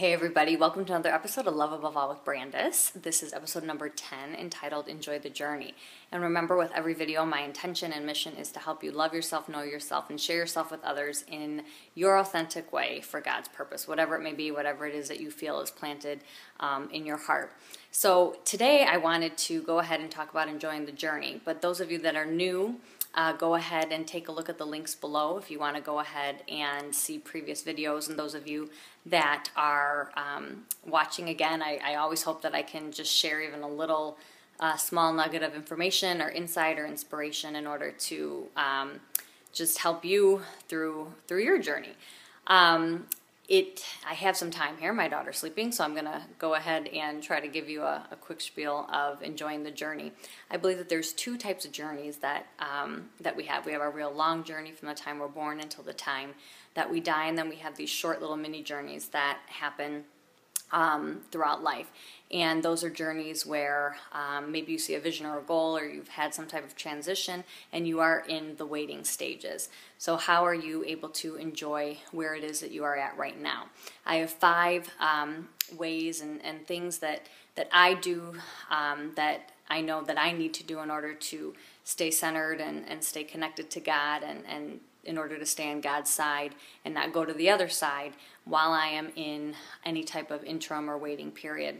Hey everybody, welcome to another episode of Love Above All with Brandis. This is episode number 10 entitled Enjoy the Journey. And remember, with every video, my intention and mission is to help you love yourself, know yourself, and share yourself with others in your authentic way for God's purpose, whatever it may be, whatever it is that you feel is planted um, in your heart. So today I wanted to go ahead and talk about enjoying the journey. But those of you that are new, uh, go ahead and take a look at the links below if you want to go ahead and see previous videos. And those of you that are um, watching again, I, I, always hope that I can just share even a little uh, small nugget of information or insight or inspiration in order to um, just help you through through your journey. Um, it I have some time here. My daughter's sleeping, so I'm going to go ahead and try to give you a, a, quick spiel of enjoying the journey. I believe that there's two types of journeys that um, that we have. We have our real long journey from the time we're born until the time that we die, and then we have these short little mini journeys that happen um, throughout life. And those are journeys where um, maybe you see a vision or a goal, or you've had some type of transition, and you are in the waiting stages. So, how are you able to enjoy where it is that you are at right now? I have five um, ways and, and things that, that I do um, that I know that I need to do in order to stay centered and, and stay connected to God and, and in order to stay on God's side and not go to the other side while I am in any type of interim or waiting period.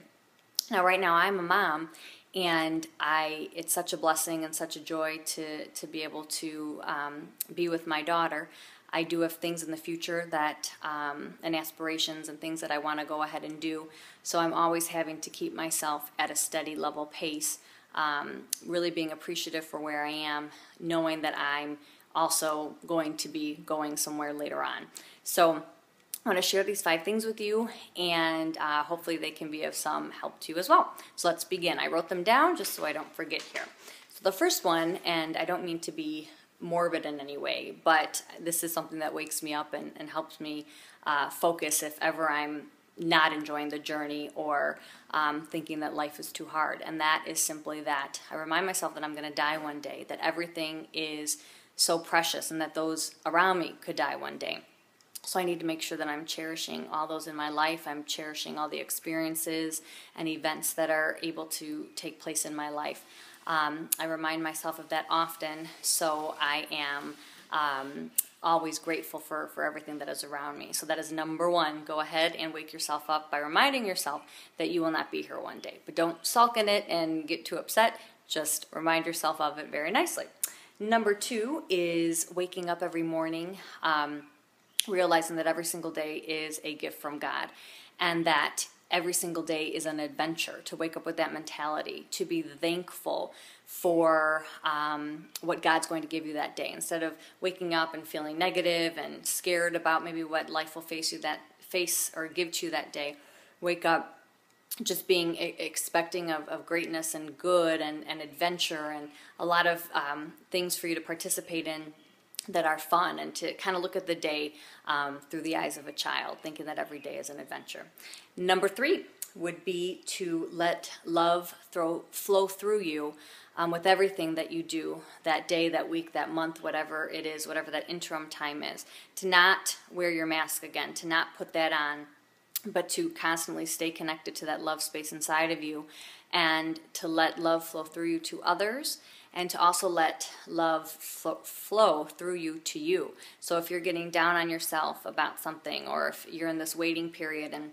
Now, right now, I'm a mom, and I it's such a blessing and such a joy to to be able to um, be with my daughter. I do have things in the future that um, and aspirations and things that I want to go ahead and do. So I'm always having to keep myself at a steady level pace. Um, really being appreciative for where I am, knowing that I'm also going to be going somewhere later on. So I want to share these five things with you, and uh, hopefully they can be of some help to you as well. So let's begin. I wrote them down just so I don't forget here. So the first one, and I don't mean to be morbid in any way, but this is something that wakes me up and, and helps me uh, focus if ever I'm not enjoying the journey or um, thinking that life is too hard. And that is simply that I remind myself that I'm going to die one day, that everything is so precious and that those around me could die one day. So I need to make sure that I'm cherishing all those in my life. I'm cherishing all the experiences and events that are able to take place in my life. Um, I remind myself of that often, so I am um, always grateful for, for everything that is around me. So that is number one. Go ahead and wake yourself up by reminding yourself that you will not be here one day. But don't sulk in it and get too upset. Just remind yourself of it very nicely. Number two is waking up every morning, um, realizing that every single day is a gift from God and that every single day is an adventure to wake up with that mentality, to be thankful for um, what God's going to give you that day. Instead of waking up and feeling negative and scared about maybe what life will face you that face or give to you that day, wake up just being expecting of, of greatness and good and, and adventure and a lot of um, things for you to participate in that are fun and to kind of look at the day um, through the eyes of a child, thinking that every day is an adventure. Number three would be to let love throw, flow through you um, with everything that you do that day, that week, that month, whatever it is, whatever that interim time is. To not wear your mask again, to not put that on but to constantly stay connected to that love space inside of you and to let love flow through you to others and to also let love flow through you to you. So if you're getting down on yourself about something or if you're in this waiting period and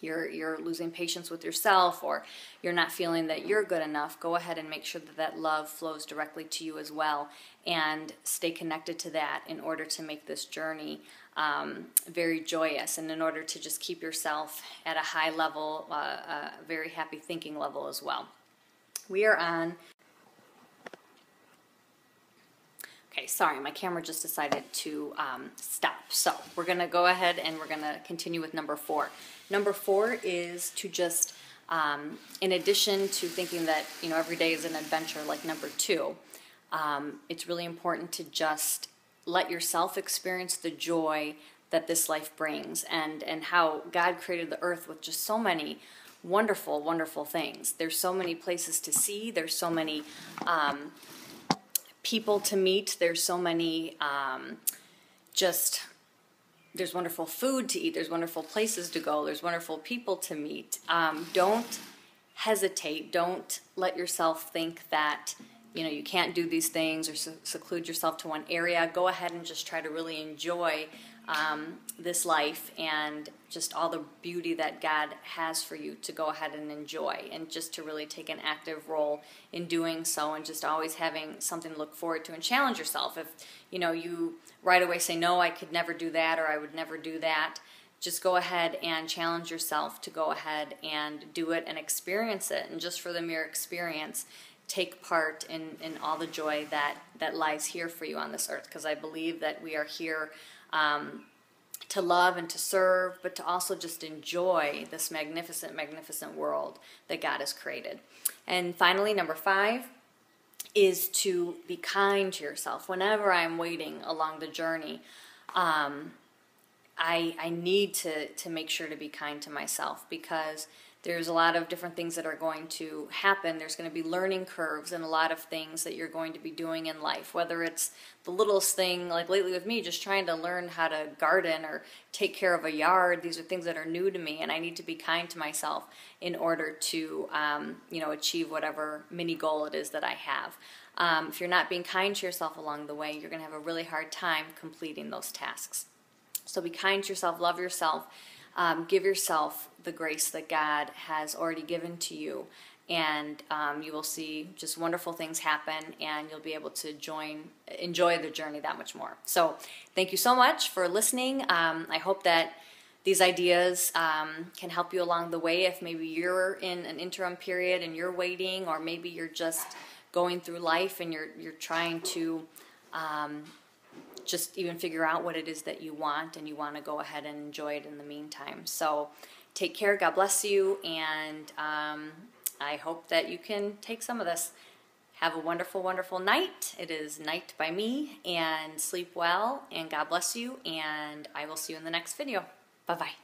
you're you're losing patience with yourself or you're not feeling that you're good enough, go ahead and make sure that that love flows directly to you as well and stay connected to that in order to make this journey um, very joyous and in order to just keep yourself at a high level, uh, a very happy thinking level as well. We are on. Okay, sorry, my camera just decided to um, stop. So we're going to go ahead and we're going to continue with number four. Number four is to just, um, in addition to thinking that you know every day is an adventure, like number two, um, it's really important to just let yourself experience the joy that this life brings and and how God created the earth with just so many wonderful wonderful things. There's so many places to see. There's so many um, people to meet. There's so many um, just there's wonderful food to eat, there's wonderful places to go, there's wonderful people to meet. Um, don't hesitate. Don't let yourself think that you know you can't do these things or seclude yourself to one area. Go ahead and just try to really enjoy um, this life and just all the beauty that God has for you to go ahead and enjoy, and just to really take an active role in doing so, and just always having something to look forward to and challenge yourself. If you know you right away say no, I could never do that, or I would never do that just go ahead and challenge yourself to go ahead and do it and experience it. And just for the mere experience, take part in, in all the joy that, that lies here for you on this earth. Because I believe that we are here um, to love and to serve, but to also just enjoy this magnificent, magnificent world that God has created. And finally, number five, is to be kind to yourself. Whenever I'm waiting along the journey, um, I, I need to, to make sure to be kind to myself because there's a lot of different things that are going to happen. There's going to be learning curves and a lot of things that you're going to be doing in life, whether it's the littlest thing, like lately with me, just trying to learn how to garden or take care of a yard. These are things that are new to me, and I need to be kind to myself in order to, um, you know, achieve whatever mini goal it is that I have. Um, if you're not being kind to yourself along the way, you're going to have a really hard time completing those tasks. So be kind to yourself, love yourself, um, give yourself the grace that God has already given to you, and um, you will see just wonderful things happen, and you'll be able to join, enjoy the journey that much more. So, thank you so much for listening. Um, I hope that these ideas um, can help you along the way. If maybe you're in an interim period and you're waiting, or maybe you're just going through life and you're you're trying to um, just even figure out what it is that you want and you want to go ahead and enjoy it in the meantime. So take care. God bless you. And um, I hope that you can take some of this. Have a wonderful, wonderful night. It is night by me. And sleep well. And God bless you. And I will see you in the next video. Bye bye.